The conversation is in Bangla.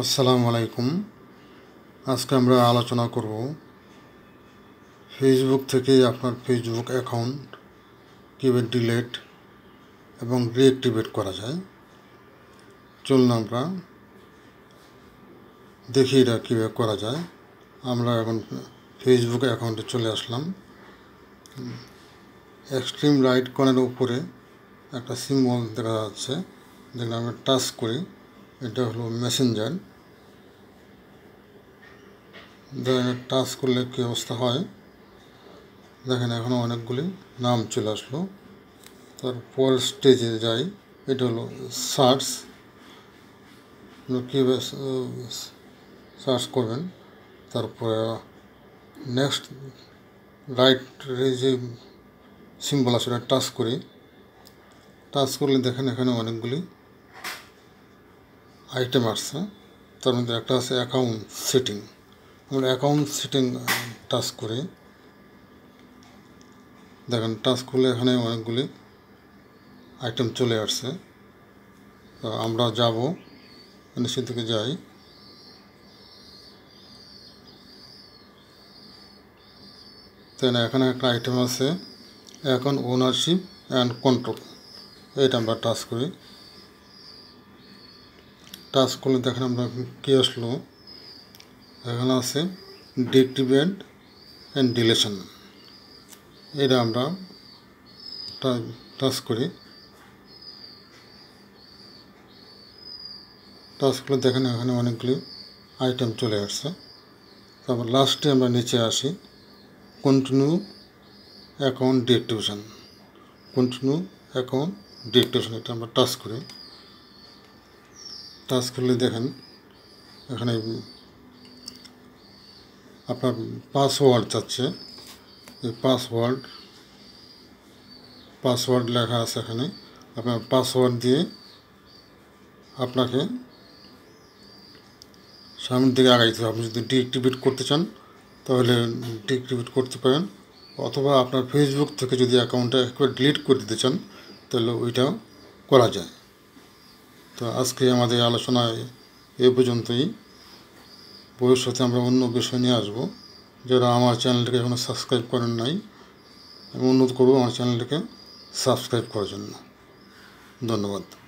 আসসালামু আলাইকুম। আজকে আমরা আলোচনা করব ফেসবুক থেকে আপনার ফেসবুক অ্যাকাউন্ট কীভাবে ডিলেট এবং রিঅ্যাক্টিভেট করা যায়। চলুন আমরা দেখি এটা কীভাবে করা যায়। আমরা এখন ফেসবুক অ্যাকাউন্টে চলে আসলাম। এক্সট্রিম রাইট কর্নারের উপরে একটা সিম্বল দেখা যাচ্ছে। যেখানে আমরা টাচ করি। এটা হলো মেসেঞ্জার দেখেন টাচ করলে কী অবস্থা হয়? দেখেন এখনও অনেকগুলি নাম চলে আসলো। তারপর স্টেজে যাই। এটা হলো সার্চ কীভাবে সার্চ করবেন? তারপরে নেক্সট রাইট যে সিম্বল আছে টাচ করি। টাচ করলে দেখেন এখানে অনেকগুলি আইটেম আসছে, তার মধ্যে একটা আছে অ্যাকাউন্ট সেটিং আমরা অ্যাকাউন্ট সেটিং টাচ করি। দেখেন টাচ করলে এখানে অনেকগুলি আইটেম চলে আসছে। তো আমরা যাব নিচে থেকে যাই। তাই না এখানে একটা আইটেম আছে অ্যাকাউন্ট ওনারশিপ অ্যান্ড কন্ট্রোল এটা আমরা টাচ করি। টাচ করলে দেখেন আমরা কী আসলো? এখানে আছে ডিএক্টিভেট অ্যান্ড ডিলেশন এটা আমরা টাচ করি। টাচ করলে দেখেন এখানে অনেকগুলি আইটেম চলে আসছে। তারপর লাস্টে আমরা নিচে আসি। Continue account deactivation continue account deactivation এটা আমরা টাচ করি। টাচ করলে দেখেন, এখানে আপনার পাসওয়ার্ড চাচ্ছে। এই পাসওয়ার্ড পাসওয়ার্ড লেখা আছে এখানে। আপনার পাসওয়ার্ড দিয়ে আপনাকে সামনের দিকে আগাইতে হবে। আপনি যদি ডিএক্টিভেট করতে চান, তাহলে ডিএক্টিভেট করতে পারেন। অথবা আপনার ফেসবুক থেকে যদি অ্যাকাউন্টটা একবার ডিলিট করে দিতে চান, তাহলে ওইটাও করা যায়। তো আজকে আমাদের আলোচনায় এ পর্যন্তই। ভবিষ্যতে আমরা অন্য বিষয় নিয়ে আসব। যারা আমার চ্যানেলটিকে এখনও সাবস্ক্রাইব করেন নাই, আমি অনুরোধ করব আমার চ্যানেলটিকে সাবস্ক্রাইব করার জন্য। ধন্যবাদ।